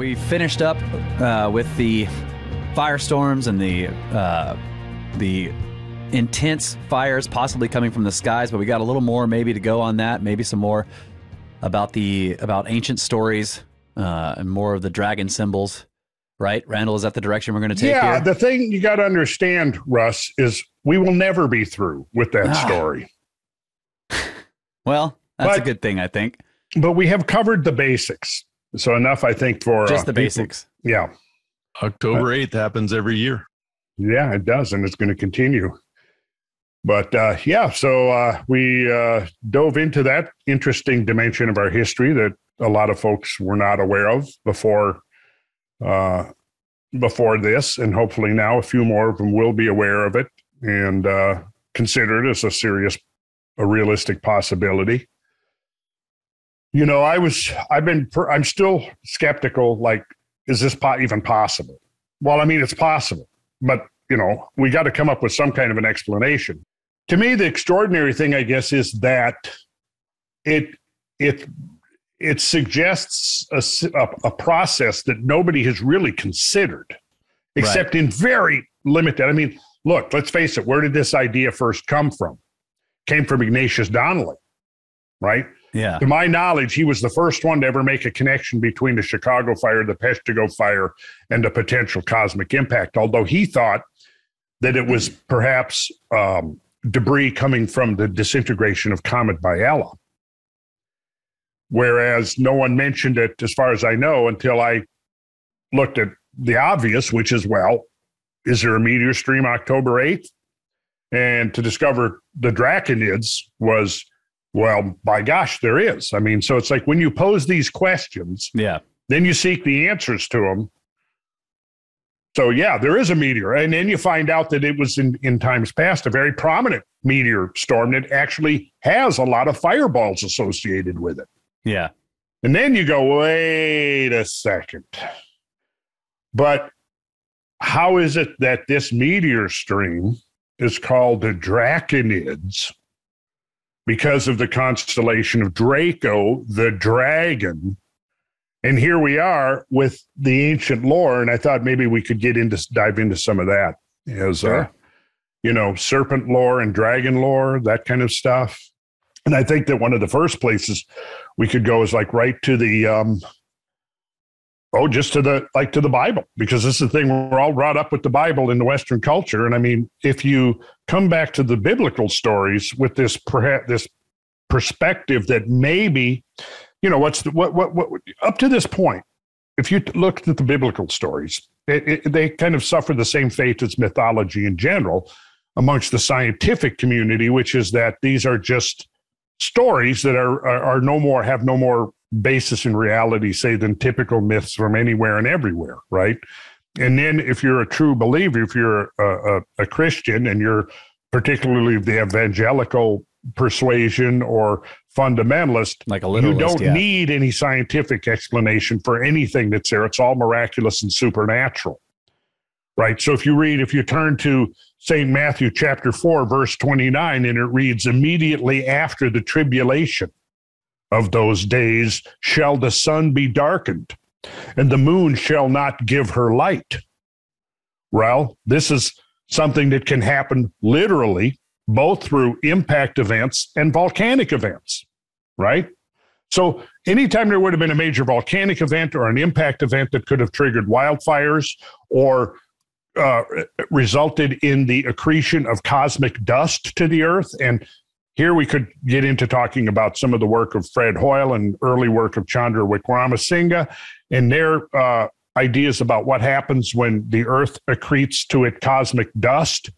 we finished up uh, with the firestorms and the uh, the intense fires possibly coming from the skies, but we got a little more maybe to go on that. Maybe some more about the about ancient stories uh, and more of the dragon symbols. Right, Randall, is that the direction we're going to take? Yeah, here? the thing you got to understand, Russ, is we will never be through with that Ah. story. Well, that's a good thing, I think. But we have covered the basics. So enough, I think, for Just uh, the people- basics. Yeah. October 8th happens every year. Yeah, it does, and it's going to continue. But uh, yeah, so uh, we uh, dove into that interesting dimension of our history that a lot of folks were not aware of before uh, before this, and hopefully now a few more of them will be aware of it and uh, consider it as a serious, a realistic possibility. You know, I was, I've been, I'm still skeptical. Like, is this po- even possible? Well, I mean, it's possible, but you know, we got to come up with some kind of an explanation. To me, the extraordinary thing, I guess, is that it it it suggests a process that nobody has really considered, except in very limited. I mean, look, let's face it. Where did this idea first come from? Came from Ignatius Donnelly, right? Yeah. To my knowledge, he was the first one to ever make a connection between the Chicago fire, the Peshtigo fire, and the potential cosmic impact. Although he thought that it was perhaps um, debris coming from the disintegration of Comet Biela. Whereas no one mentioned it, as far as I know, until I looked at the obvious, which is well, is there a meteor stream October 8th? And to discover the Draconids was well, by gosh, there is. I mean, so it's like when you pose these questions, Yeah. then you seek the answers to them. So, yeah, there is a meteor. And then you find out that it was in, in times past a very prominent meteor storm that actually has a lot of fireballs associated with it. Yeah. And then you go, wait a second. But how is it that this meteor stream is called the Draconids because of the constellation of Draco, the dragon? And here we are with the ancient lore. And I thought maybe we could get into dive into some of that as uh, you know, serpent lore and dragon lore, that kind of stuff. And I think that one of the first places we could go is like right to the um oh just to the like to the bible because this is the thing we're all brought up with the bible in the western culture. And i mean if you come back to the biblical stories with this perhaps this perspective that maybe you know what's the, what, what what up to this point if you looked at the biblical stories it, it, they kind of suffer the same fate as mythology in general amongst the scientific community which is that these are just stories that are, are are no more have no more basis in reality say than typical myths from anywhere and everywhere right? And then if you're a true believer if you're a, a, a christian and you're particularly the evangelical persuasion or fundamentalist Like a you don't yeah. need any scientific explanation for anything that's there. It's all miraculous and supernatural right? So if you read if you turn to st matthew chapter 4 verse 29 and it reads immediately after the tribulation of those days shall the sun be darkened and the moon shall not give her light well this is something that can happen literally both through impact events and volcanic events right so anytime there would have been a major volcanic event or an impact event that could have triggered wildfires or uh, resulted in the accretion of cosmic dust to the earth. And here we could get into talking about some of the work of Fred Hoyle and early work of Chandra Wickramasinghe and their uh, ideas about what happens when the earth accretes to it cosmic dust,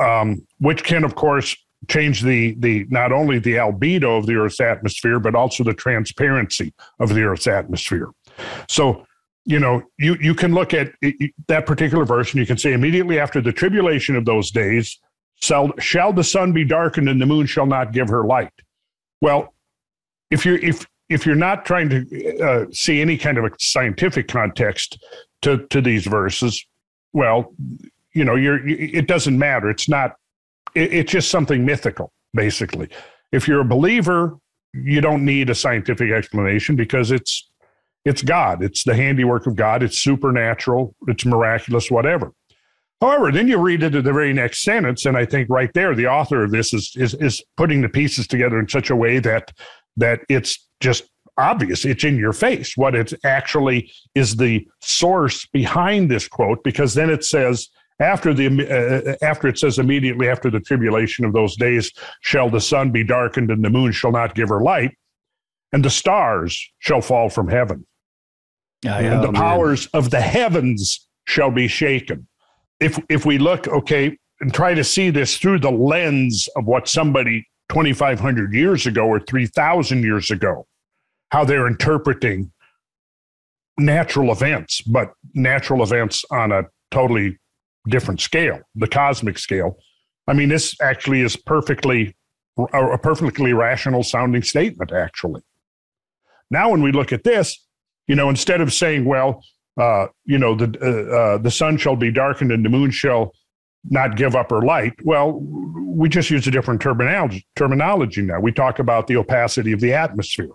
um, which can, of course, change the the not only the albedo of the earth's atmosphere but also the transparency of the earth's atmosphere. So you know you you can look at that particular verse and you can say immediately after the tribulation of those days shall, shall the sun be darkened and the moon shall not give her light well if you're if if you're not trying to uh, see any kind of a scientific context to to these verses well you know you're it doesn't matter it's not it, it's just something mythical basically if you're a believer you don't need a scientific explanation because it's It's God. It's the handiwork of God. It's supernatural. It's miraculous, whatever. However, then you read it in the very next sentence, and I think right there, the author of this is is is putting the pieces together in such a way that that it's just obvious. It's in your face what it actually is the source behind this quote, because then it says after the uh, after it says immediately after the tribulation of those days shall the sun be darkened and the moon shall not give her light, and the stars shall fall from heaven, and the powers of the heavens shall be shaken if if we look okay and try to see this through the lens of what somebody 2500 years ago or 3000 years ago how they're interpreting natural events but natural events on a totally different scale the cosmic scale. I mean this actually is perfectly a perfectly rational sounding statement actually. Now when we look at this you know instead of saying well uh, you know, the uh, uh, the sun shall be darkened and the moon shall not give up her light. Well, we just use a different terminology, terminology now. We talk about the opacity of the atmosphere.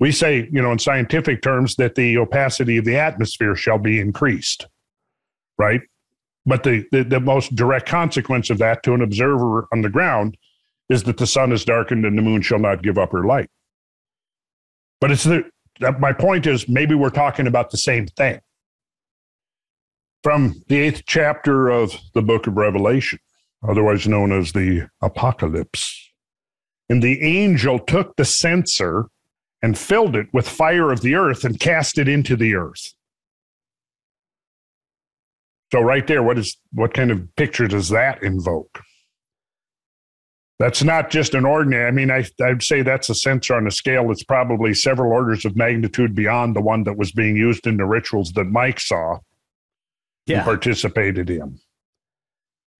We say, you know, in scientific terms, that the opacity of the atmosphere shall be increased, right? But the, the, the most direct consequence of that to an observer on the ground is that the sun is darkened and the moon shall not give up her light. But it's the my point is maybe we're talking about the same thing. From the eighth chapter of the book of Revelation, otherwise known as the Apocalypse. And the angel took the censer and filled it with fire of the earth and cast it into the earth. So right there, what is what kind of picture does that invoke? That's not just an ordinary. I mean, I, I'd say that's a censer on a scale that's probably several orders of magnitude beyond the one that was being used in the rituals that Mike saw yeah. and participated in.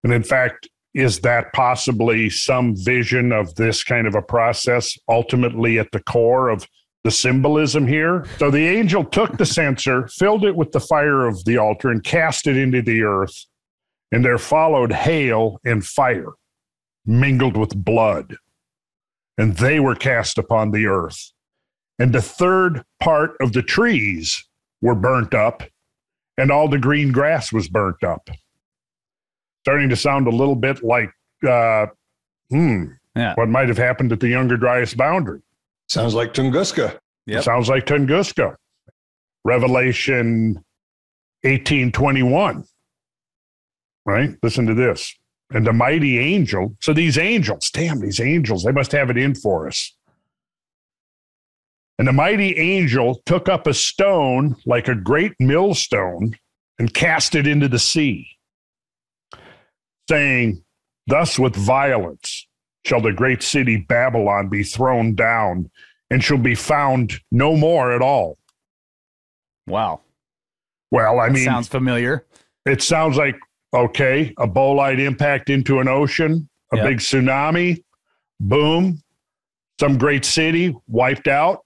And in fact, is that possibly some vision of this kind of a process ultimately at the core of the symbolism here? So the angel took the censer, filled it with the fire of the altar, and cast it into the earth. And there followed hail and fire mingled with blood, and they were cast upon the earth. And the third part of the trees were burnt up, and all the green grass was burnt up. Starting to sound a little bit like, uh, hmm, yeah. what might have happened at the Younger Dryas boundary. Sounds like Tunguska. Yep. Sounds like Tunguska. Revelation 1821. Right? Listen to this and the mighty angel. So these angels, damn, these angels, they must have it in for us. And the mighty angel took up a stone like a great millstone and cast it into the sea, saying, Thus with violence shall the great city Babylon be thrown down and shall be found no more at all. Wow. Well, I that mean, sounds familiar. It sounds like Okay, a bolide impact into an ocean, a yep. big tsunami, boom, some great city wiped out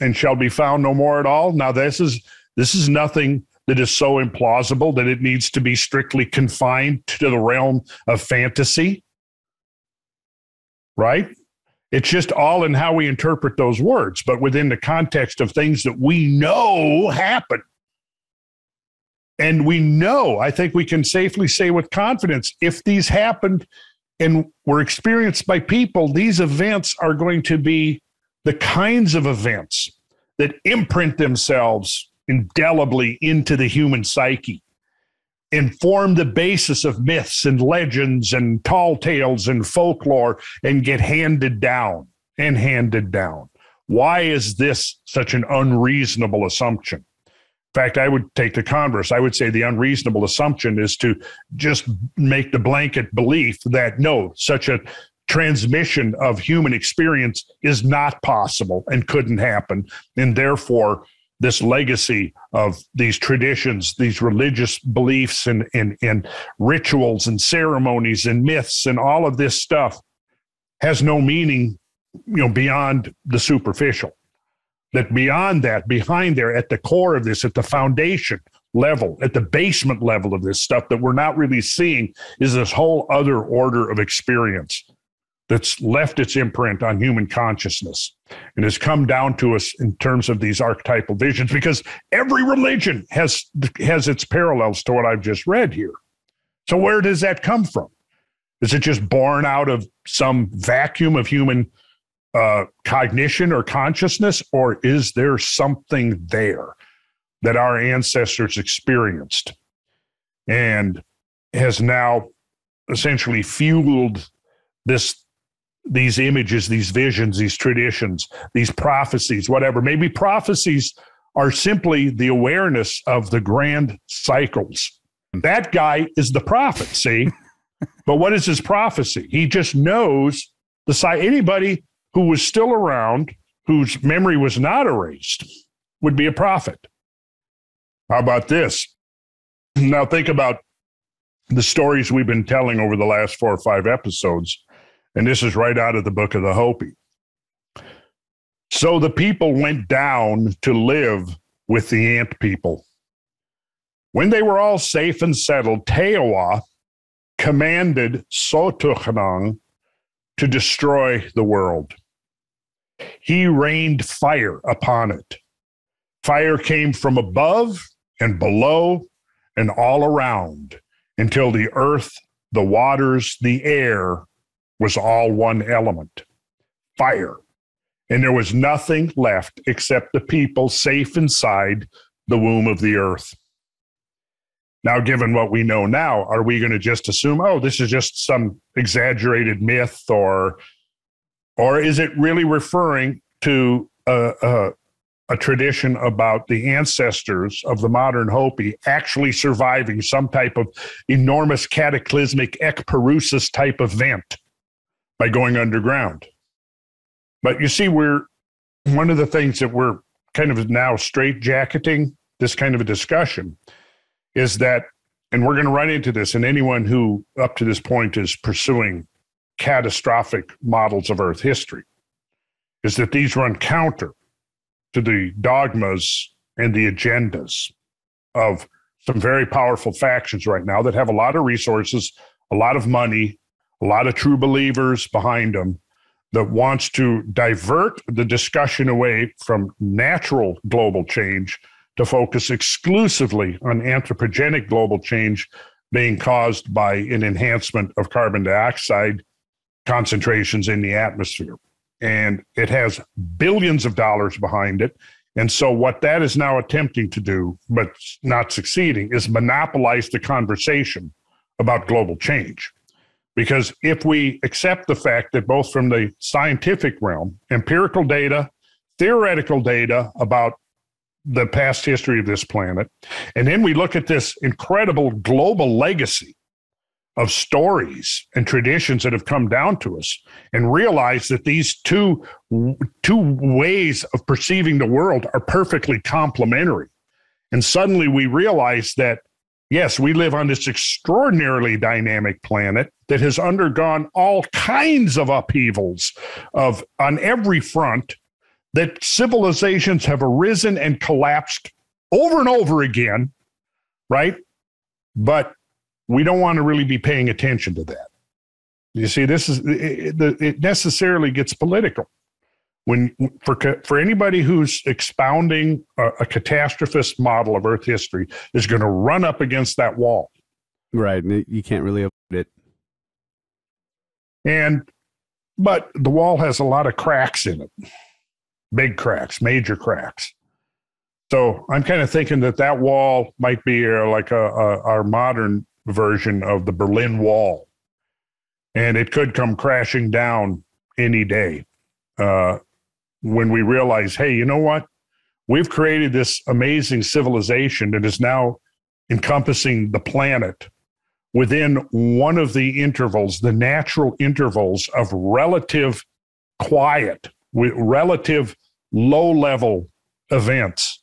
and shall be found no more at all. Now this is this is nothing that is so implausible that it needs to be strictly confined to the realm of fantasy. Right? It's just all in how we interpret those words, but within the context of things that we know happen. And we know, I think we can safely say with confidence, if these happened and were experienced by people, these events are going to be the kinds of events that imprint themselves indelibly into the human psyche and form the basis of myths and legends and tall tales and folklore and get handed down and handed down. Why is this such an unreasonable assumption? Fact, I would take the converse. I would say the unreasonable assumption is to just make the blanket belief that no, such a transmission of human experience is not possible and couldn't happen. And therefore, this legacy of these traditions, these religious beliefs and, and, and rituals and ceremonies and myths and all of this stuff has no meaning, you know, beyond the superficial that beyond that, behind there, at the core of this, at the foundation level, at the basement level of this stuff that we're not really seeing, is this whole other order of experience that's left its imprint on human consciousness and has come down to us in terms of these archetypal visions because every religion has has its parallels to what I've just read here. So where does that come from? Is it just born out of some vacuum of human uh, cognition or consciousness, or is there something there that our ancestors experienced and has now essentially fueled this these images, these visions, these traditions, these prophecies, whatever. Maybe prophecies are simply the awareness of the grand cycles. That guy is the prophet, see? but what is his prophecy? He just knows the side. Anybody who was still around, whose memory was not erased, would be a prophet. How about this? Now, think about the stories we've been telling over the last four or five episodes and this is right out of the book of the Hopi. So the people went down to live with the ant people. When they were all safe and settled, Taiowa commanded Sotuknang to destroy the world. He rained fire upon it. Fire came from above and below and all around until the earth, the waters, the air was all one element fire. And there was nothing left except the people safe inside the womb of the earth. Now, given what we know now, are we going to just assume, oh, this is just some exaggerated myth, or, or is it really referring to a, a, a tradition about the ancestors of the modern Hopi actually surviving some type of enormous cataclysmic ekpyrosis type event? by going underground. But you see, we're one of the things that we're kind of now straitjacketing this kind of a discussion is that, and we're going to run into this, and anyone who up to this point is pursuing catastrophic models of Earth history, is that these run counter to the dogmas and the agendas of some very powerful factions right now that have a lot of resources, a lot of money, a lot of true believers behind them that wants to divert the discussion away from natural global change to focus exclusively on anthropogenic global change being caused by an enhancement of carbon dioxide concentrations in the atmosphere. And it has billions of dollars behind it. And so, what that is now attempting to do, but not succeeding, is monopolize the conversation about global change. Because if we accept the fact that both from the scientific realm, empirical data, theoretical data about the past history of this planet, and then we look at this incredible global legacy of stories and traditions that have come down to us and realize that these two two ways of perceiving the world are perfectly complementary and suddenly we realize that Yes, we live on this extraordinarily dynamic planet that has undergone all kinds of upheavals of on every front that civilizations have arisen and collapsed over and over again, right? But we don't want to really be paying attention to that. You see, this is it, it necessarily gets political when for for anybody who's expounding a, a catastrophist model of Earth history is going to run up against that wall. Right, you can't really avoid it. And but the wall has a lot of cracks in it, big cracks, major cracks. So I'm kind of thinking that that wall might be uh, like a, a, our modern version of the Berlin Wall, and it could come crashing down any day. Uh, when we realize, hey, you know what? We've created this amazing civilization that is now encompassing the planet within one of the intervals, the natural intervals of relative quiet, with relative low level events.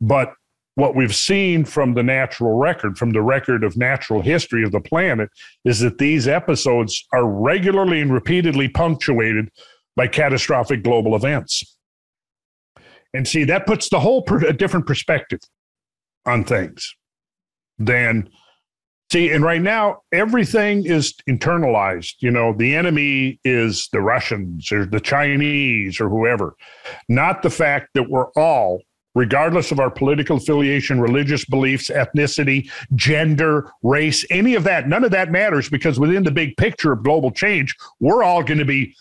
But what we've seen from the natural record, from the record of natural history of the planet, is that these episodes are regularly and repeatedly punctuated by catastrophic global events. And see, that puts the whole per- a different perspective on things than See, and right now everything is internalized. You know, the enemy is the Russians or the Chinese or whoever, not the fact that we're all, regardless of our political affiliation, religious beliefs, ethnicity, gender, race, any of that, none of that matters because within the big picture of global change, we're all going to be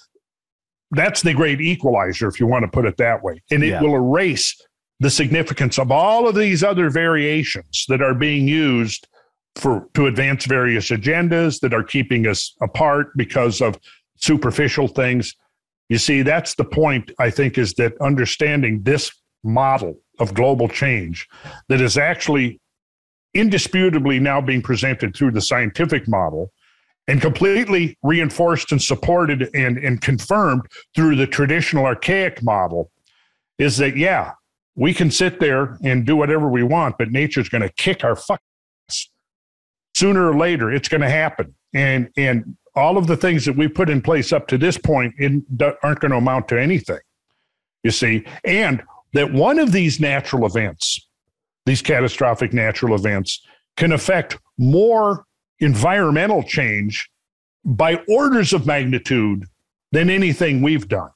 that's the great equalizer, if you want to put it that way. And it Yeah. will erase the significance of all of these other variations that are being used for to advance various agendas that are keeping us apart because of superficial things. You see, that's the point, I think, is that understanding this model of global change that is actually indisputably now being presented through the scientific model and completely reinforced and supported and, and confirmed through the traditional archaic model is that, yeah, we can sit there and do whatever we want, but nature's going to kick our fuck. Sooner or later, it's going to happen. And, and all of the things that we put in place up to this point in, aren't going to amount to anything, you see. And that one of these natural events, these catastrophic natural events, can affect more environmental change by orders of magnitude than anything we've done.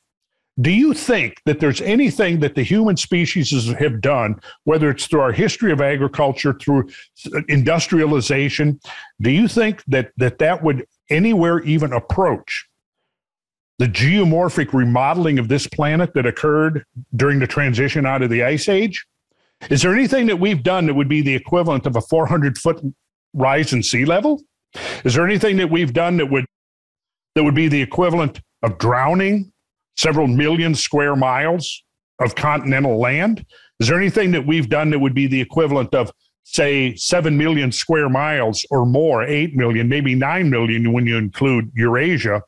Do you think that there's anything that the human species have done, whether it's through our history of agriculture, through industrialization, do you think that that, that would anywhere even approach the geomorphic remodeling of this planet that occurred during the transition out of the ice age? Is there anything that we've done that would be the equivalent of a 400 foot rise in sea level? Is there anything that we've done that would that would be the equivalent of drowning several million square miles of continental land? Is there anything that we've done that would be the equivalent of say 7 million square miles or more, 8 million, maybe 9 million when you include Eurasia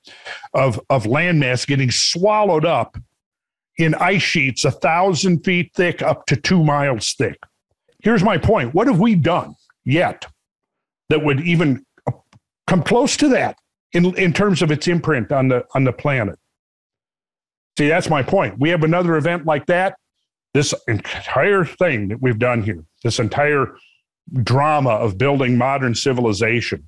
of of landmass getting swallowed up in ice sheets a thousand feet thick up to 2 miles thick? Here's my point. What have we done yet that would even come close to that in, in terms of its imprint on the on the planet. See, that's my point. We have another event like that. This entire thing that we've done here, this entire drama of building modern civilization,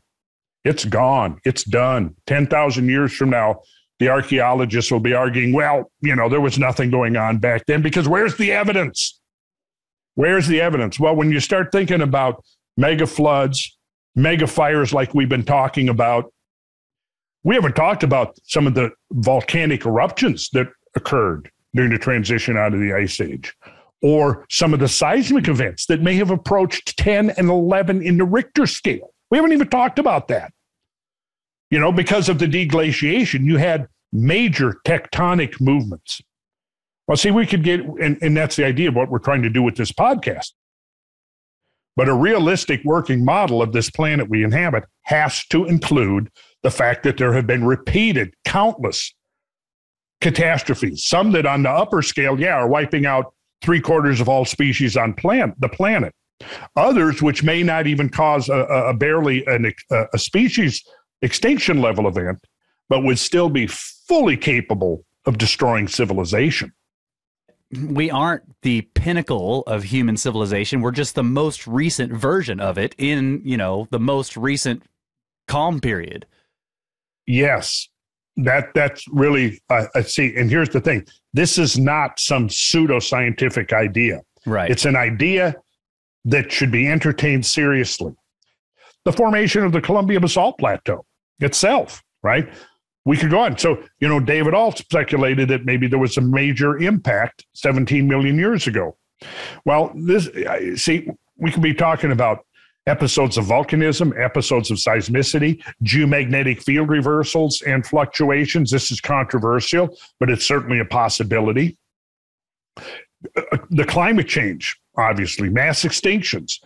it's gone. It's done. 10,000 years from now, the archaeologists will be arguing, well, you know, there was nothing going on back then because where's the evidence? Where's the evidence? Well, when you start thinking about mega floods, mega fires like we've been talking about. We haven't talked about some of the volcanic eruptions that occurred during the transition out of the ice age, or some of the seismic events that may have approached 10 and 11 in the Richter scale. We haven't even talked about that. You know, because of the deglaciation, you had major tectonic movements. Well, see, we could get, and, and that's the idea of what we're trying to do with this podcast. But a realistic working model of this planet we inhabit has to include the fact that there have been repeated countless catastrophes, some that on the upper scale, yeah, are wiping out three quarters of all species on plan- the planet. Others, which may not even cause a, a, a barely an, a, a species extinction level event, but would still be fully capable of destroying civilization. we aren't the pinnacle of human civilization. We're just the most recent version of it in, you know, the most recent calm period. Yes, that that's really uh, I see. And here's the thing: this is not some pseudoscientific idea. Right. It's an idea that should be entertained seriously. The formation of the Columbia Basalt Plateau itself, right? We could go on. So, you know, David Alt speculated that maybe there was a major impact 17 million years ago. Well, this, see, we could be talking about episodes of volcanism, episodes of seismicity, geomagnetic field reversals and fluctuations. This is controversial, but it's certainly a possibility. The climate change, obviously, mass extinctions.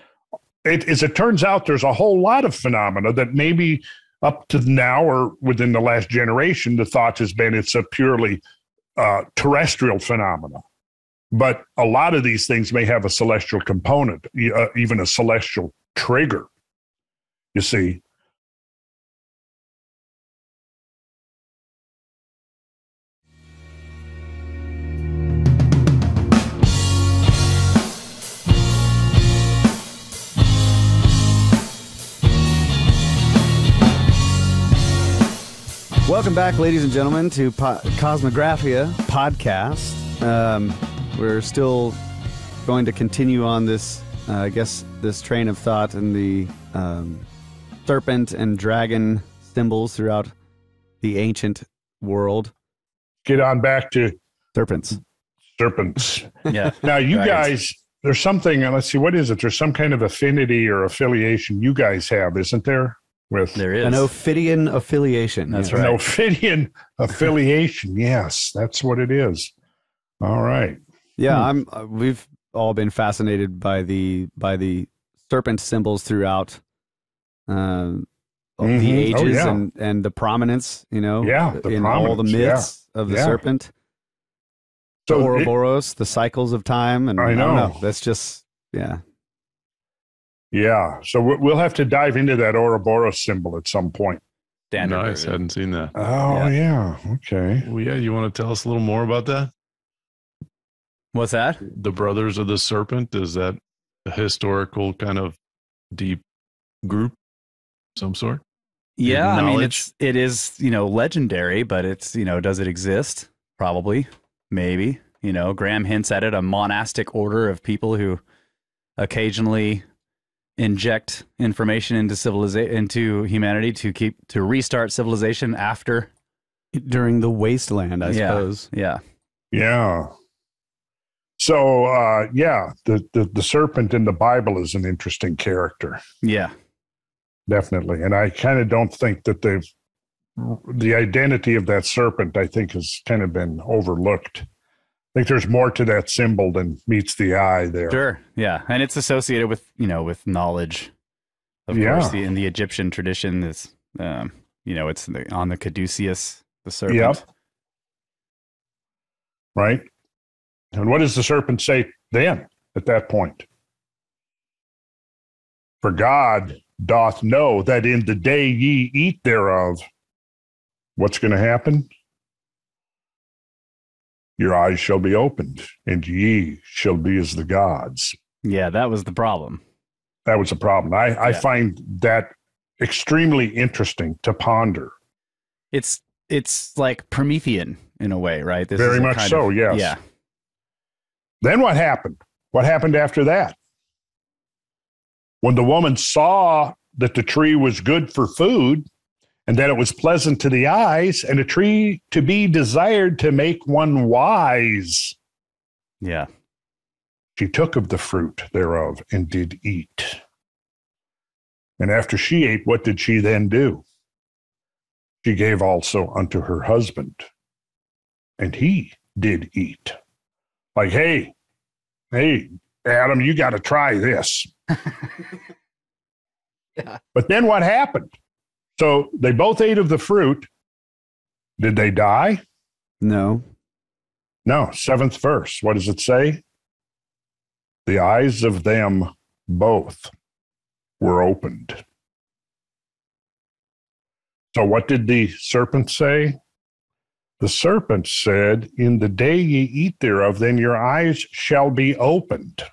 It, as it turns out, there's a whole lot of phenomena that maybe up to now or within the last generation, the thought has been it's a purely uh, terrestrial phenomena. But a lot of these things may have a celestial component, uh, even a celestial trigger. You see, Welcome back, ladies and gentlemen, to po- Kosmographia podcast. Um, we're still going to continue on this, uh, I guess, this train of thought and the um, serpent and dragon symbols throughout the ancient world. Get on back to Serpents. serpents. Yeah. Now, you Right. guys, there's something, let's see, what is it? There's some kind of affinity or affiliation you guys have, isn't there? With There is. An Ophidian affiliation. That's Yeah. right. an Ophidian affiliation. Yes, that's what it is. All right. Yeah, Hmm. I'm. Uh, we've all been fascinated by the by the serpent symbols throughout um, of Mhm. the Oh, ages yeah. and and the prominence. You know, Yeah, the in all the prominence, yeah. myths of the Yeah. serpent, So the it- Ouroboros, the cycles of time, and I don't know. That's just yeah. Yeah. So we- we'll have to dive into that Ouroboros symbol at some point. Standard nice. version. Hadn't seen that. Oh, yeah. Okay. Well, yeah. You want to tell us a little more about that? What's that? The Brothers of the Serpent. Is that a historical kind of deep group, some sort? Yeah, I mean it's it is you know legendary, but it's you know does it exist? Probably, maybe. You know, Graham hints at it a monastic order of people who occasionally inject information into civilization into humanity to keep to restart civilization after. During the wasteland, I Yeah. suppose. Yeah, Yeah. So, uh, yeah, the, the, the serpent in the Bible is an interesting character, yeah, definitely. And I kind of don't think that they've, the identity of that serpent, I think, has kind of been overlooked. I think there's more to that symbol than meets the eye there. sure, yeah, and it's associated with you know with knowledge. Of Yeah. course, the, in the Egyptian tradition is, um, you know, it's the, on the caduceus, the serpent. Yep. Right? And what does the serpent say then at that point? For God doth know that in the day ye eat thereof, what's going to happen? Your eyes shall be opened, and ye shall be as the gods. Yeah, that was the problem. That was a problem. I, I find that extremely interesting to ponder. It's it's like Promethean in a way, right? This Very much so, of- yes. Yeah. Then what happened? What happened after that? When the woman saw that the tree was good for food and that it was pleasant to the eyes and a tree to be desired to make one wise, Yeah. she took of the fruit thereof and did eat. And after she ate, what did she then do? She gave also unto her husband, and he did eat. Like, hey, hey, Adam, you got to try this. Yeah. But then what happened? So they both ate of the fruit. Did they die? No. No. Seventh verse. What does it say? The eyes of them both were opened. So what did the serpent say? The serpent said, In the day ye eat thereof, then your eyes shall be opened.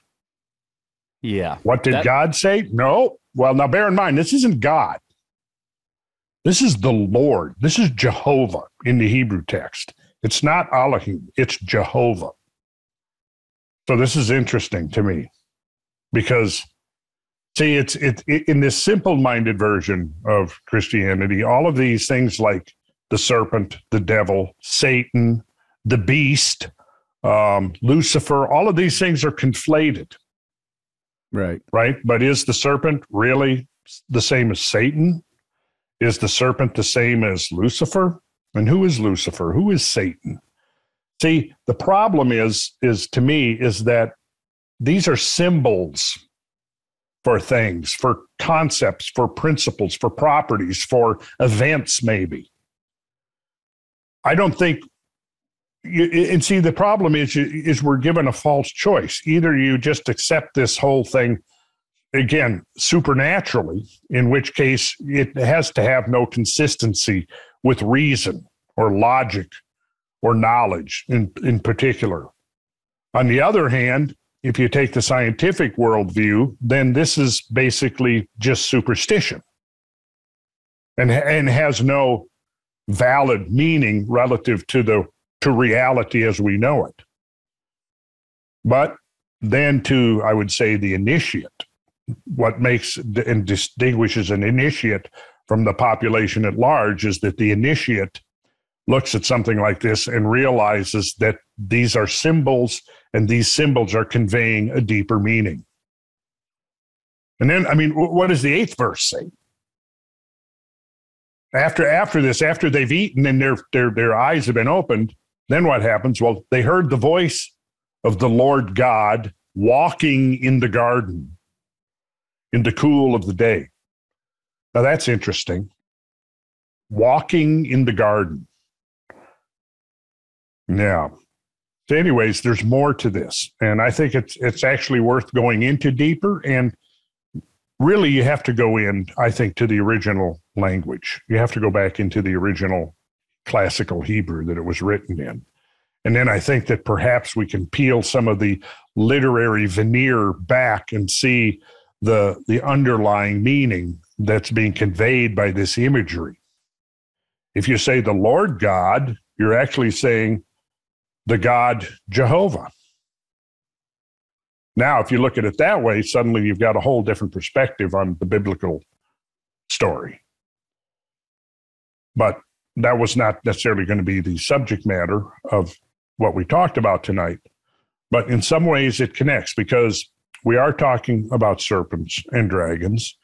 Yeah. What did That- God say? No. Well, now bear in mind, this isn't God. This is the Lord. This is Jehovah in the Hebrew text. It's not Elohim, it's Jehovah. So this is interesting to me because, see, it's it, it in this simple-minded version of Christianity. All of these things like the serpent, the devil, Satan, the beast, um, Lucifer, all of these things are conflated Right. right? But is the serpent really the same as Satan? Is the serpent the same as Lucifer? And who is Lucifer? Who is Satan? See, the problem is is to me is that these are symbols for things, for concepts, for principles, for properties, for events maybe. I don't think you, and see the problem is is we're given a false choice. Either you just accept this whole thing again supernaturally in which case it has to have no consistency with reason or logic or knowledge in, in particular. On the other hand if you take the scientific worldview then this is basically just superstition and and has no valid meaning relative to the to reality as we know it. But then to, I would say, the initiate, what makes and distinguishes an initiate from the population at large is that the initiate looks at something like this and realizes that these are symbols and these symbols are conveying a deeper meaning. And then, I mean, what does the eighth verse say? After after this, after they've eaten and their their their eyes have been opened, then what happens? Well, they heard the voice of the Lord God walking in the garden in the cool of the day. Now that's interesting. Walking in the garden. Yeah. So, anyways, there's more to this, and I think it's it's actually worth going into deeper. And really, you have to go in, I think, to the original language. You have to go back into the original classical Hebrew that it was written in. And then I think that perhaps we can peel some of the literary veneer back and see the, the underlying meaning that's being conveyed by this imagery. If you say the Lord God, you're actually saying the God Jehovah. Now, if you look at it that way, suddenly you've got a whole different perspective on the biblical story. But that was not necessarily going to be the subject matter of what we talked about tonight. But in some ways, it connects because we are talking about serpents and dragons.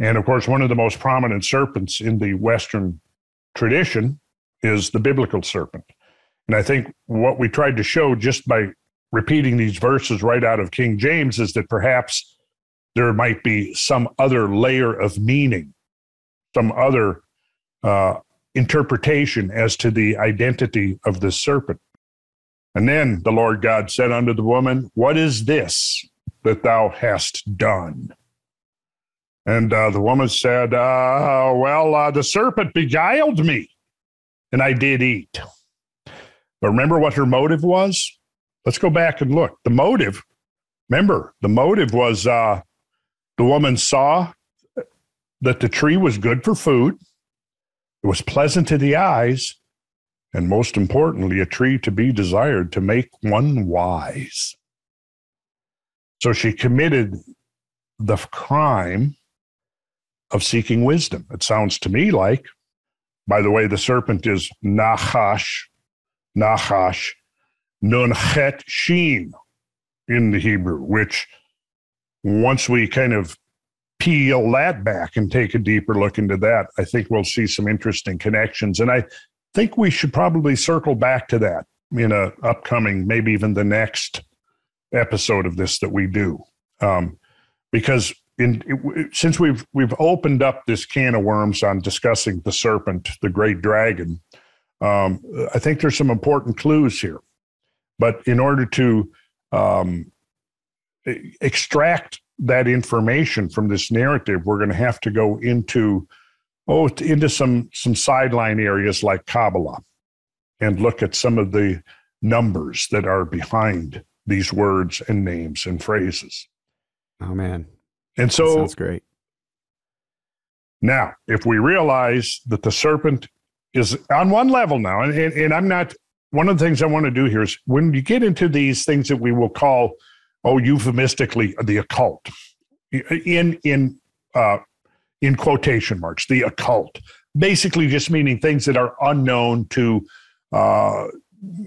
And of course, one of the most prominent serpents in the Western tradition is the biblical serpent. And I think what we tried to show just by repeating these verses right out of King James is that perhaps there might be some other layer of meaning, some other uh, interpretation as to the identity of the serpent. And then the Lord God said unto the woman, What is this that thou hast done? And uh, the woman said, uh, Well, uh, the serpent beguiled me, and I did eat. But remember what her motive was? Let's go back and look. The motive, remember, the motive was uh, the woman saw that the tree was good for food it was pleasant to the eyes, and most importantly, a tree to be desired to make one wise. So she committed the crime of seeking wisdom. It sounds to me like, by the way, the serpent is Nachash, Nachash, Nun Chet Shin in the Hebrew, which once we kind of peel that back and take a deeper look into that, I think we'll see some interesting connections. And I think we should probably circle back to that in a upcoming, maybe even the next episode of this that we do, um, because in it, since we've we've opened up this can of worms on discussing the serpent, the great dragon, um, I think there's some important clues here. But in order to um, extract that information from this narrative, we're going to have to go into oh into some some sideline areas like Kabbalah and look at some of the numbers that are behind these words and names and phrases. Oh man. And so that sounds great. Now, if we realize that the serpent is on one level now, and, and, and I'm not one of the things I want to do here is when you get into these things that we will call oh, euphemistically, the occult, in in uh, in quotation marks, the occult, basically just meaning things that are unknown to, uh,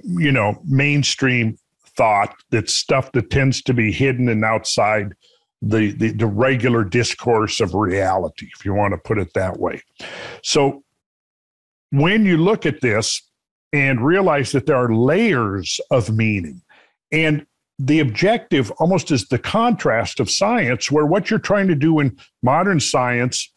you know, mainstream thought. That's stuff that tends to be hidden and outside the, the the regular discourse of reality, if you want to put it that way. So when you look at this and realize that there are layers of meaning. And the objective almost is the contrast of science, where what you're trying to do in modern science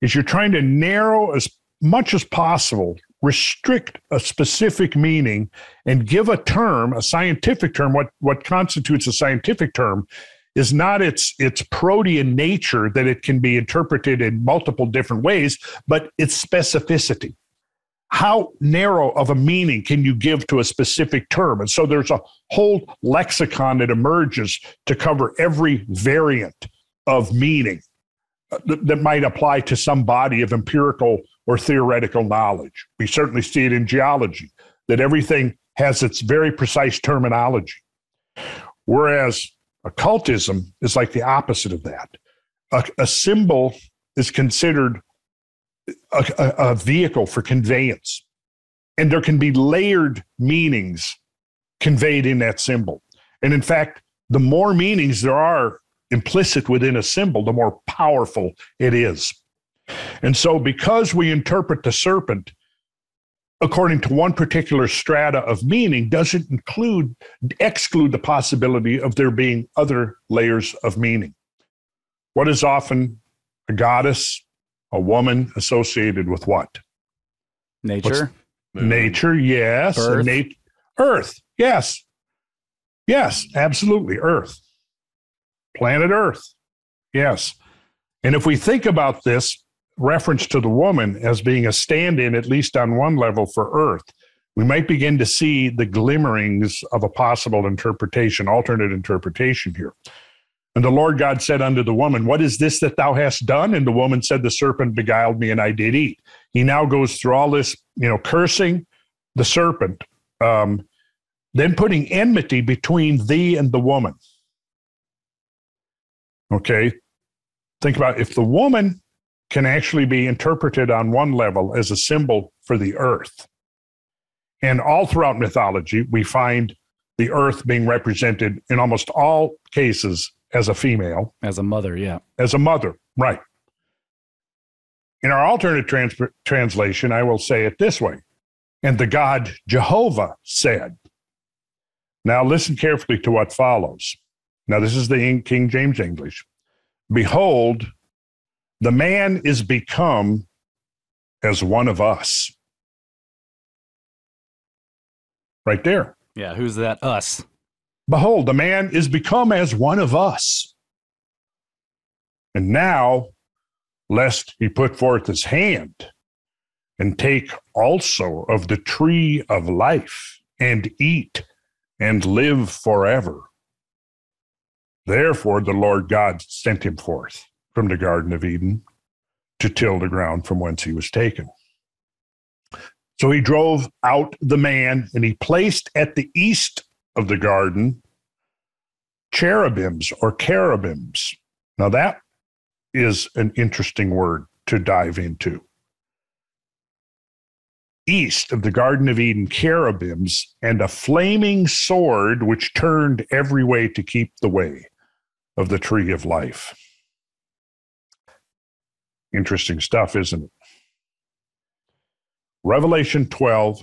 is you're trying to narrow as much as possible, restrict a specific meaning, and give a term, a scientific term, what, what constitutes a scientific term is not its its protean nature that it can be interpreted in multiple different ways, but its specificity how narrow of a meaning can you give to a specific term? And so there's a whole lexicon that emerges to cover every variant of meaning uh, that, might apply to some body of empirical or theoretical knowledge. We certainly see it in geology, that everything has its very precise terminology. Whereas occultism is like the opposite of that. A, a symbol is considered a, a, vehicle for conveyance, and there can be layered meanings conveyed in that symbol. And in fact, the more meanings there are implicit within a symbol, the more powerful it is. And so, because we interpret the serpent according to one particular strata of meaning, doesn't include, exclude the possibility of there being other layers of meaning. What is often a goddess, a woman associated with what? Nature. Moon. Nature, yes. Earth. Nat- Earth, yes. Yes, absolutely. Earth. Planet Earth. Yes. And if we think about this reference to the woman as being a stand in, at least on one level, for Earth, we might begin to see the glimmerings of a possible interpretation, alternate interpretation here. And the Lord God said unto the woman, What is this that thou hast done? And the woman said, The serpent beguiled me, and I did eat. He now goes through all this, you know, cursing the serpent, um, then putting enmity between thee and the woman. Okay. Think about if the woman can actually be interpreted on one level as a symbol for the earth. And all throughout mythology, we find the earth being represented in almost all cases as a female, As a mother, yeah. as a mother, right? In our alternate trans- translation, I will say it this way And the God Jehovah said, Now listen carefully to what follows. Now, this is the King James English. Behold, the man is become as one of us. Right there. Yeah. Who's that? Us. Behold, the man is become as one of us. And now, lest he put forth his hand and take also of the tree of life and eat and live forever. Therefore, the Lord God sent him forth from the Garden of Eden to till the ground from whence he was taken. So he drove out the man, and he placed at the east of the garden cherubims or cherubims. Now, that is an interesting word to dive into. East of the Garden of Eden, cherubims, and a flaming sword which turned every way to keep the way of the tree of life. Interesting stuff, isn't it? Revelation 12,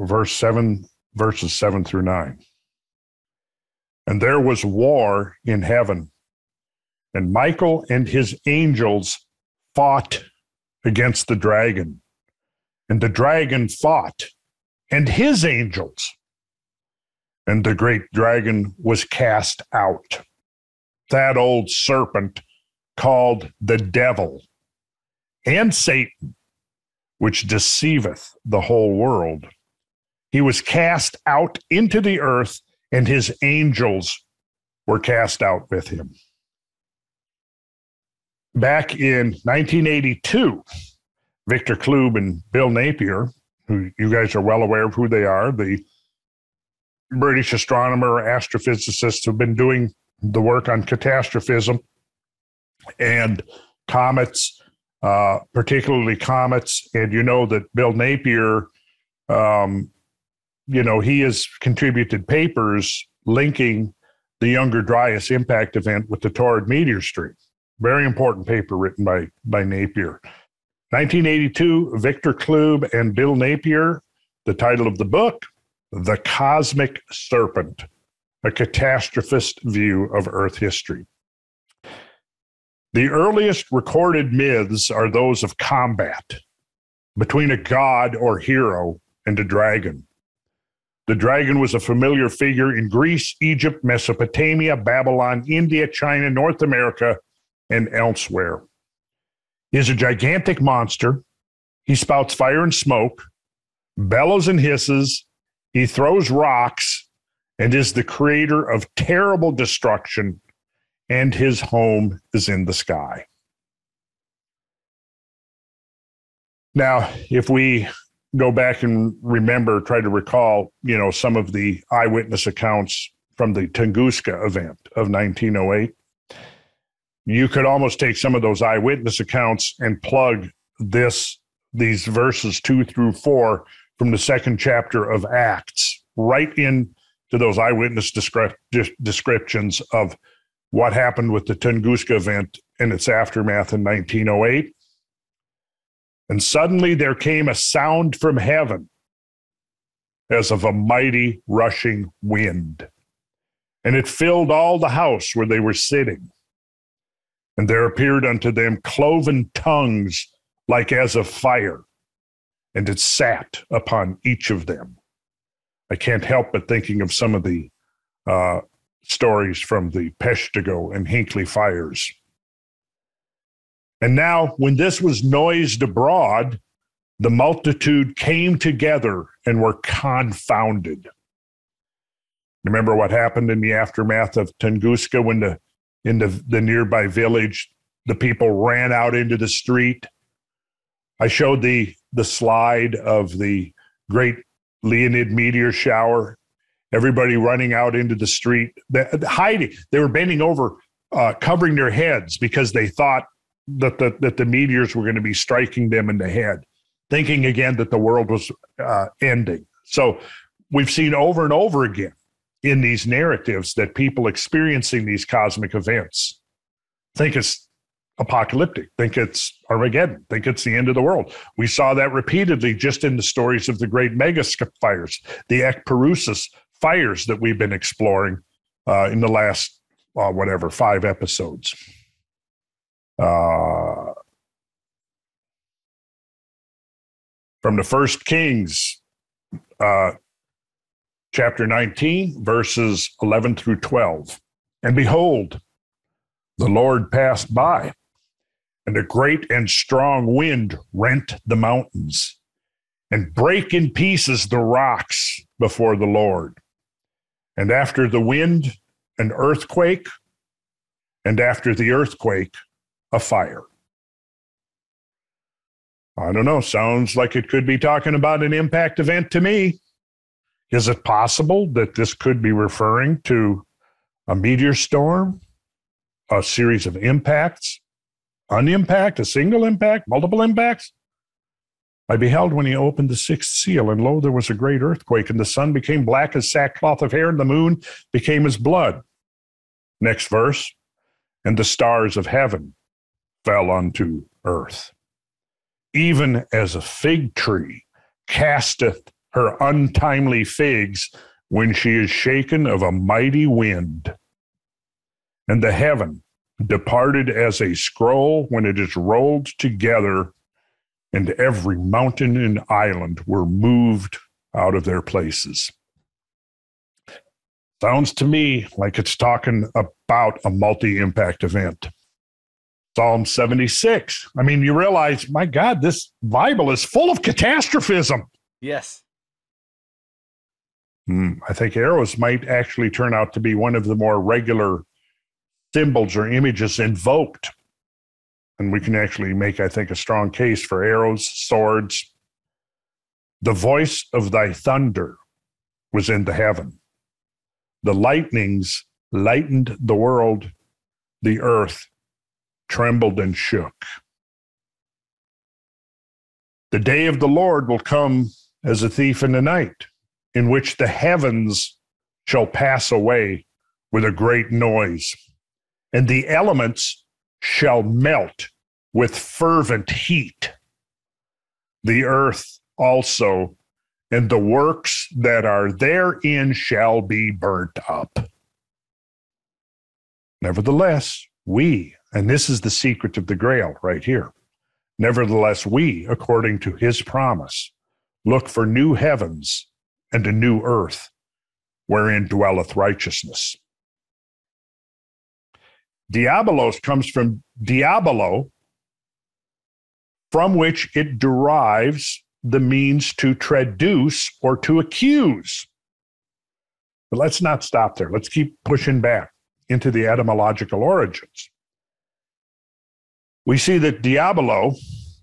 verse 7, verses 7 through 9. And there was war in heaven, and Michael and his angels fought against the dragon. And the dragon fought, and his angels. And the great dragon was cast out. That old serpent called the devil and Satan, which deceiveth the whole world. He was cast out into the earth, and his angels were cast out with him. Back in 1982, Victor Clube and Bill Napier, who you guys are well aware of who they are, the British astronomer, astrophysicists who've been doing the work on catastrophism and comets, uh, particularly comets. And you know that Bill Napier, um, you know, he has contributed papers linking the Younger Dryas impact event with the Taurid meteor stream. Very important paper written by, by Napier. 1982, Victor Clube and Bill Napier, the title of the book, The Cosmic Serpent, a catastrophist view of Earth history. The earliest recorded myths are those of combat between a god or hero and a dragon. The dragon was a familiar figure in Greece, Egypt, Mesopotamia, Babylon, India, China, North America, and elsewhere. He is a gigantic monster. He spouts fire and smoke, bellows and hisses. He throws rocks and is the creator of terrible destruction, and his home is in the sky. Now, if we go back and remember, try to recall, you know, some of the eyewitness accounts from the Tunguska event of 1908, you could almost take some of those eyewitness accounts and plug this these verses two through four from the second chapter of Acts right into those eyewitness descri- descriptions of what happened with the Tunguska event and its aftermath in 1908. And suddenly there came a sound from heaven as of a mighty rushing wind. And it filled all the house where they were sitting. And there appeared unto them cloven tongues like as of fire, and it sat upon each of them. I can't help but thinking of some of the uh, stories from the Peshtigo and Hinckley fires. And now, when this was noised abroad, the multitude came together and were confounded. Remember what happened in the aftermath of Tunguska when the in the, the nearby village the people ran out into the street. I showed the the slide of the great Leonid meteor shower. Everybody running out into the street, hiding. They were bending over, uh, covering their heads because they thought that the, that the meteors were going to be striking them in the head, thinking again that the world was uh, ending. So we've seen over and over again in these narratives that people experiencing these cosmic events think it's apocalyptic, think it's Armageddon, think it's the end of the world. We saw that repeatedly just in the stories of the great mega fires, the Ekpyrosis fires that we've been exploring uh, in the last, uh, whatever, five episodes. Uh, from the first Kings, uh, chapter 19, verses 11 through 12. And behold, the Lord passed by, and a great and strong wind rent the mountains and break in pieces the rocks before the Lord. And after the wind, an earthquake, and after the earthquake, a fire. I don't know. Sounds like it could be talking about an impact event to me. Is it possible that this could be referring to a meteor storm, a series of impacts, an impact, a single impact, multiple impacts? I beheld when he opened the sixth seal, and lo, there was a great earthquake, and the sun became black as sackcloth of hair, and the moon became as blood. Next verse, and the stars of heaven fell unto earth. Even as a fig tree casteth her untimely figs when she is shaken of a mighty wind. And the heaven departed as a scroll when it is rolled together, and every mountain and island were moved out of their places. Sounds to me like it's talking about a multi impact event. Psalm 76. I mean, you realize, my God, this Bible is full of catastrophism. Yes. Hmm, I think arrows might actually turn out to be one of the more regular symbols or images invoked. And we can actually make, I think, a strong case for arrows, swords. The voice of thy thunder was in the heaven. The lightnings lightened the world, the earth trembled and shook. The day of the Lord will come as a thief in the night, in which the heavens shall pass away with a great noise, and the elements shall melt with fervent heat. The earth also and the works that are therein shall be burnt up. Nevertheless, we and this is the secret of the grail right here. Nevertheless, we, according to his promise, look for new heavens and a new earth wherein dwelleth righteousness. Diabolos comes from diaballo, from which it derives the means to traduce or to accuse. But let's not stop there. Let's keep pushing back into the etymological origins we see that diaballo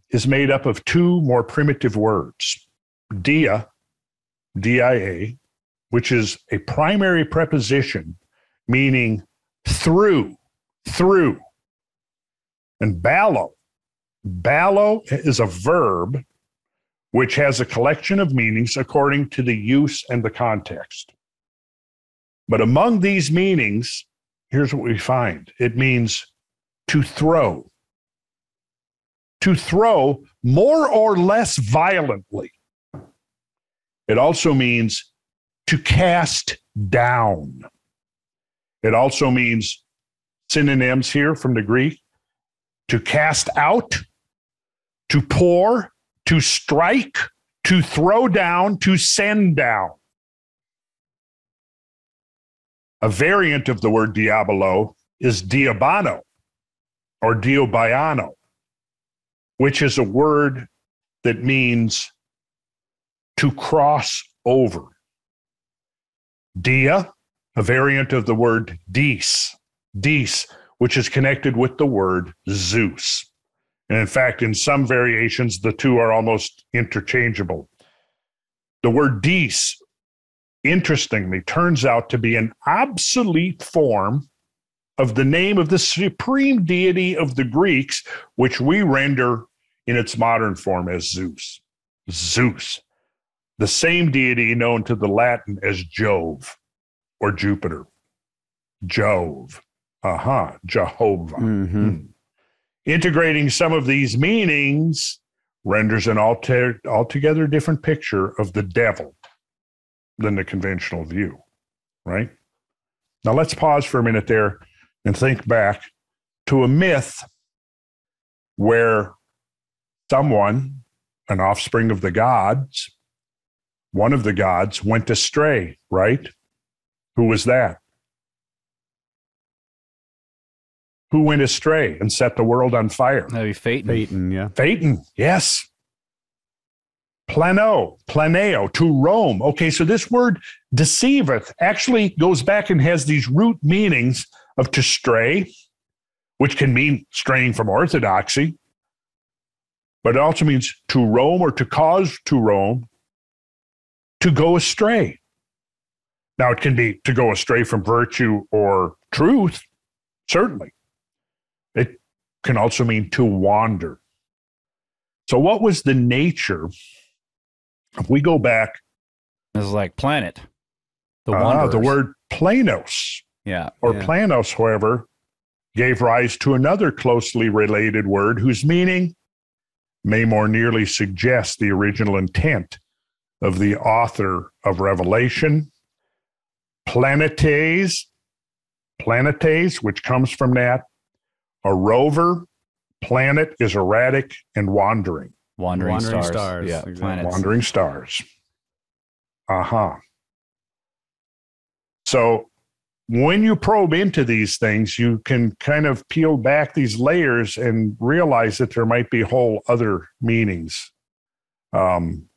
is made up of two more primitive words dia, dia, which is a primary preposition meaning through, through, and ballo. Ballo is a verb which has a collection of meanings according to the use and the context. But among these meanings, here's what we find it means to throw, to throw more or less violently. It also means to cast down. It also means synonyms here from the Greek to cast out, to pour, to strike, to throw down, to send down. A variant of the word diaballo is diabano or diobiano, which is a word that means to cross over. Dia, a variant of the word dis, dis, which is connected with the word Zeus. And in fact, in some variations, the two are almost interchangeable. The word dis, interestingly, turns out to be an obsolete form of the name of the supreme deity of the Greeks, which we render in its modern form as Zeus. Zeus, the same deity known to the Latin as Jove or Jupiter. Jove. Uh huh. Jehovah. Mm-hmm. Hmm. Integrating some of these meanings renders an alter- altogether different picture of the devil than the conventional view, right? Now let's pause for a minute there and think back to a myth where someone, an offspring of the gods, one of the gods went astray, right? Who was that? Who went astray and set the world on fire? That'd be Phaeton. Phaeton, yeah. Phaeton, yes. Plano, planeo, to roam. Okay, so this word deceiveth actually goes back and has these root meanings of to stray, which can mean straying from orthodoxy, but it also means to roam or to cause to roam, to go astray. Now, it can be to go astray from virtue or truth, certainly. It can also mean to wander. So, what was the nature? If we go back, This is like planet. The uh, the word planos Yeah. or Yeah. planos, however, gave rise to another closely related word whose meaning may more nearly suggest the original intent of the author of Revelation. Planetes, planetes, which comes from that, a rover, planet is erratic and wandering. Wandering, Wandering stars. stars, Yeah. exactly. Planets. Wandering stars. Uh huh. So when you probe into these things, you can kind of peel back these layers and realize that there might be whole other meanings um,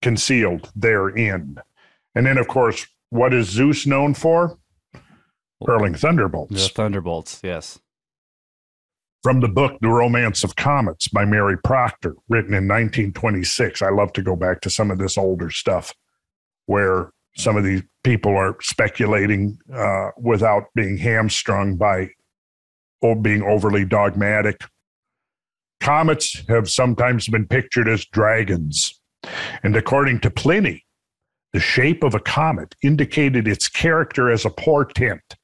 concealed therein. And then, of course, what is Zeus known for? Hurling The thunderbolts. Thunderbolts. Yes. From the book The Romance of Comets by Mary Proctor, written in 1926. I love to go back to some of this older stuff where some of these people are speculating uh, without being hamstrung by or being overly dogmatic. Comets have sometimes been pictured as dragons. And according to Pliny, the shape of a comet indicated its character as a portent.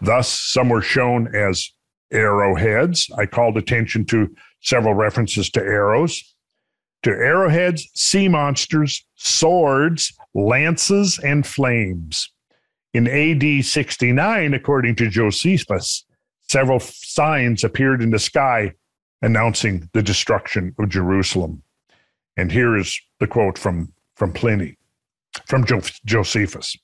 Thus, some were shown as arrowheads. I called attention to several references to arrows, to arrowheads, sea monsters, swords, lances, and flames. In AD 69, according to Josephus, several signs appeared in the sky announcing the destruction of Jerusalem. And here is the quote from, from Pliny, from jo- Josephus.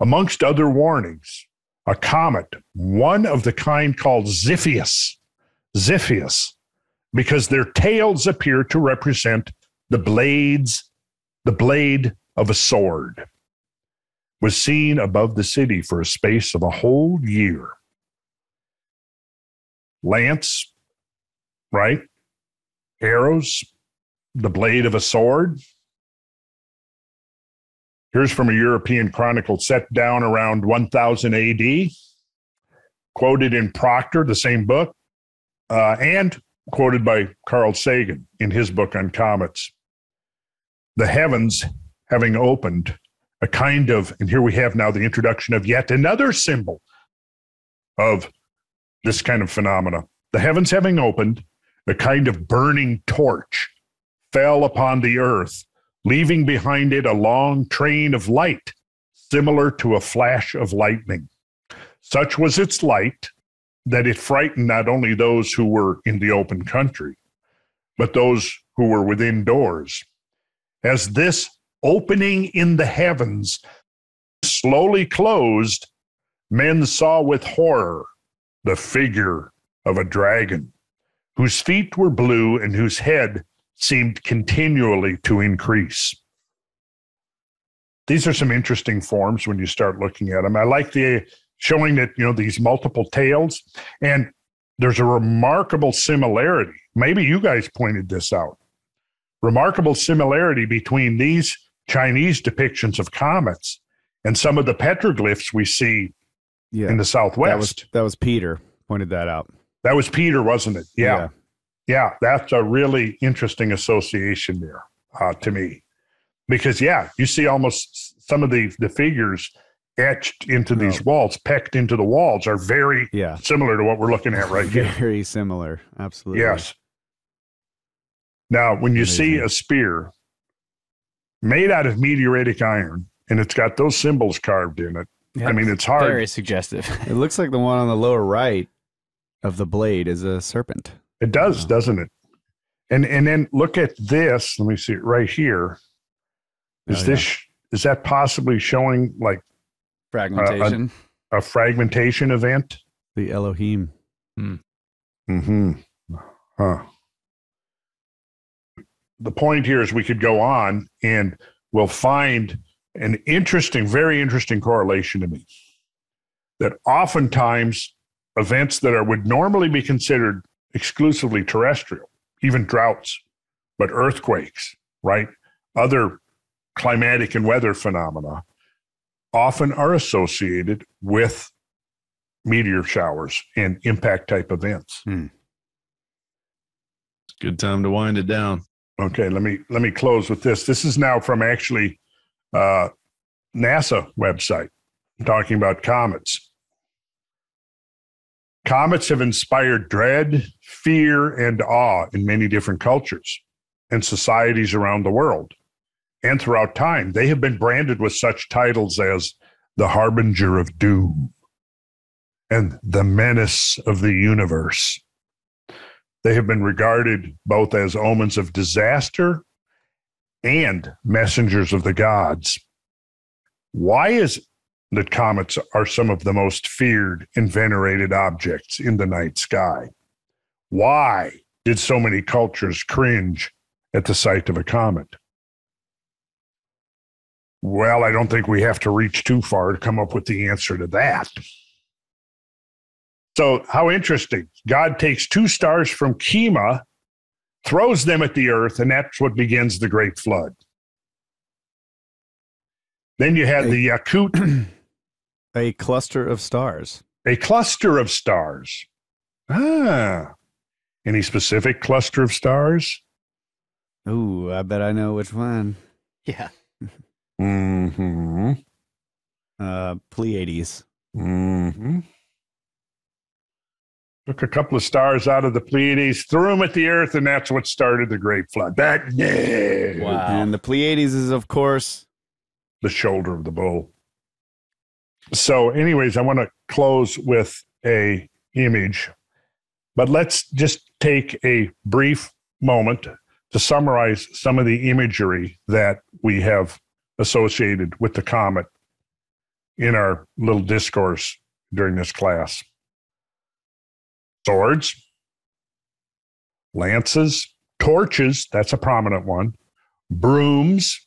Amongst other warnings, a comet, one of the kind called Xiphias, Xiphias, because their tails appear to represent the blades, the blade of a sword, was seen above the city for a space of a whole year. Lance, right? arrows, the blade of a sword. Here's from a European chronicle set down around 1000 AD, quoted in Proctor, the same book, uh, and quoted by Carl Sagan in his book on comets. The heavens having opened, a kind of, and here we have now the introduction of yet another symbol of this kind of phenomena. The heavens having opened, a kind of burning torch fell upon the earth, leaving behind it a long train of light, similar to a flash of lightning. Such was its light that it frightened not only those who were in the open country, but those who were within doors. As this opening in the heavens slowly closed, men saw with horror the figure of a dragon, whose feet were blue and whose head seemed continually to increase. These are some interesting forms when you start looking at them. I like the showing that, you know, these multiple tails, and there's a remarkable similarity. Maybe you guys pointed this out. Remarkable similarity between these Chinese depictions of comets and some of the petroglyphs we see Yeah. in the that was Southwest. that was Peter pointed that out. That was Peter, wasn't it? Yeah. Yeah. that's a really interesting association there uh, to me. Because, yeah, you see almost some of the, the figures etched into oh. these Oh. walls, pecked into the walls, are very Yeah. similar to what we're looking at right here. Very similar. Absolutely. Yes. Now, when you see a spear made out of meteoritic iron and it's got those symbols carved in it, I mean, it's hard. Very suggestive. It looks like the one on the lower right of the blade is a serpent. It does, Wow. doesn't it? And and then look at this. Let me see it right here. Is Oh, this is that possibly showing like Fragmentation. a fragmentation event? The Elohim. Mm-hmm. Huh. The point here is we could go on and we'll find an interesting, very interesting correlation to me. That oftentimes events that are would normally be considered exclusively terrestrial, even droughts, but earthquakes, right? Other climatic and weather phenomena often are associated with meteor showers and impact type events. A good time to wind it down. Okay, let me let me close with this. This is now from actually uh, NASA website talking about comets. Comets have inspired dread, fear, and awe in many different cultures and societies around the world. And throughout time, they have been branded with such titles as the harbinger of doom and the menace of the universe. They have been regarded both as omens of disaster and messengers of the gods. Why is it that comets are some of the most feared and venerated objects in the night sky? Why did so many cultures cringe at the sight of a comet? Well, I don't think we have to reach too far to come up with the answer to that. So, how interesting. God takes two stars from Kimah, throws them at the earth, and that's what begins the great flood. Then you had the Yakut, A cluster of stars. a cluster of stars. Ah, any specific cluster of stars? Ooh, I bet I know which one. yeah. Mm-hmm. Uh, Pleiades. Mm-hmm. Took a couple of stars out of the Pleiades, threw them at the earth, and that's what started the great flood. That yeah, Wow. And the Pleiades is, of course, the shoulder of the bull. So, anyways, I want to close with a image, but let's just take a brief moment to summarize some of the imagery that we have associated with the comet in our little discourse during this class. Swords, lances, torches, that's a prominent one, brooms,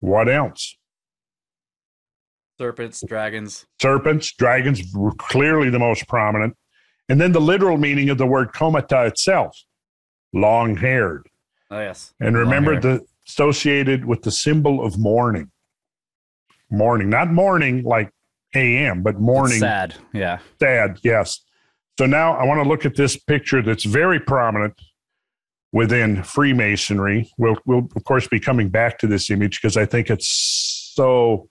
what else? Serpents, dragons. Serpents, dragons, were clearly the most prominent. And then the literal meaning of the word komata itself, long haired. Oh yes. And remember the associated with the symbol of mourning. Mourning, not mourning like AM, but It's sad. Yeah. sad, yes. So now I want to look at this picture that's very prominent within Freemasonry. We'll, we'll of course be coming back to this image because I think it's so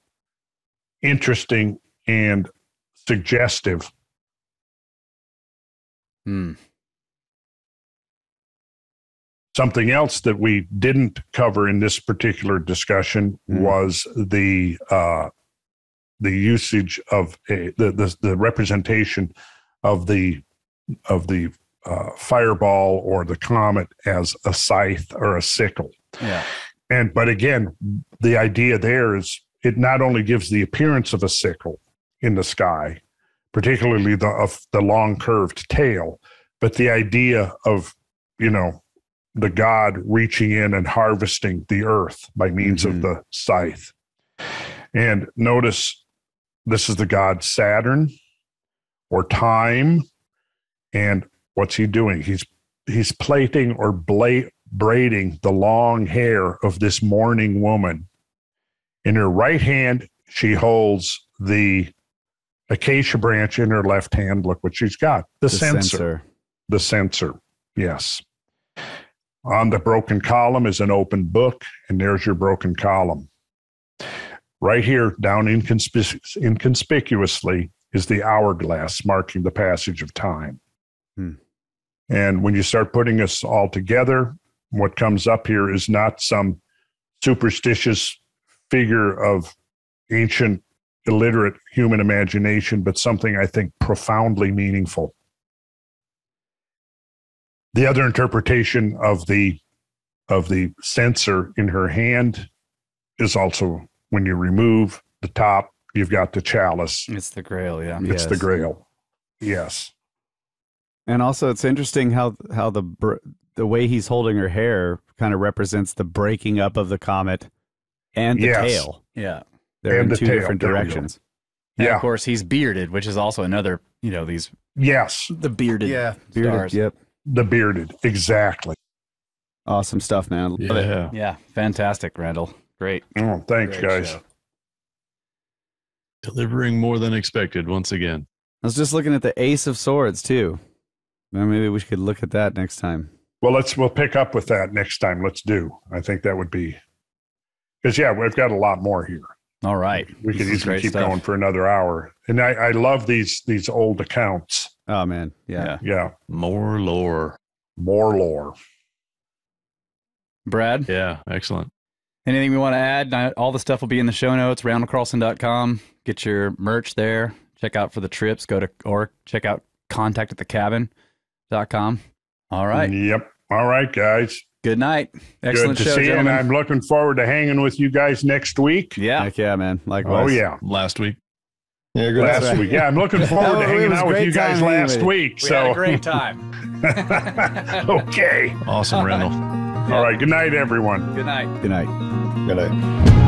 interesting and suggestive. Hmm. Something else that we didn't cover in this particular discussion Mm. was the uh, the usage of a, the, the the representation of the of the uh, fireball or the comet as a scythe or a sickle. Yeah. And but again, the idea there is it not only gives the appearance of a sickle in the sky, particularly the of the long curved tail, but the idea of you know the god reaching in and harvesting the earth by means Mhm. of the scythe. And notice this is the god Saturn or time. And what's he doing? He's he's plaiting or bla- braiding the long hair of this mourning woman. In her right hand, she holds the acacia branch. In her left hand, look what she's got the, The censer the censer. Yes. On the broken column is an open book, and there's your broken column. Right here, down inconspic- inconspicuously, is the hourglass marking the passage of time. Hmm. And when you start putting us all together, what comes up here is not some superstitious figure of ancient, illiterate human imagination, but something I think profoundly meaningful the other interpretation of the of the censer in her hand is also when you remove the top you've got the chalice It's the grail. Yeah. it's the grail yes And also, it's interesting how how the br- the way he's holding her hair kind of represents the breaking up of the comet and the Yes. tail. Yeah. They're And in the two tail. different There we go. directions. And Yeah. of course, he's bearded, which is also another. You know these yes the bearded. yeah. Bearded, stars. Yep. The bearded exactly Awesome stuff, man. Love it. Yeah. Yeah. Fantastic, Randall. Great. oh thanks Great guys show. Delivering more than expected once again. I was just looking at the Ace of Swords too. Well, maybe we could look at that next time. well let's we'll pick up with that next time let's do i think that would be because yeah we've got a lot more here All right. we could This is easily keep stuff. going for another hour and i i love these these old accounts Oh man, yeah. Yeah. yeah More lore. more lore Brad, Yeah. Excellent. anything we want to add? All the stuff will be in the show notes, randallcarlson.com. Get your merch there. Check out for the trips. Go to, or check out contact at the cabin.com. All right. yep all right guys Good night. Excellent Good to show, see you, and gentlemen. I'm looking forward to hanging with you guys next week. yeah. Heck yeah, man. Likewise. Oh yeah, Last week. Yeah, good. last right. week. Yeah, I'm looking forward to hanging out with you guys time last with you. week. We so had a great time. okay. Awesome, Randall. All right. Good night, everyone. Good night. Good night. Good night.